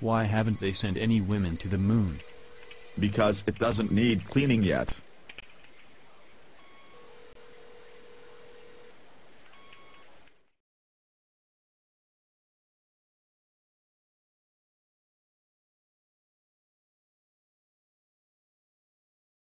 Why haven't they sent any women to the moon? Because it doesn't need cleaning yet.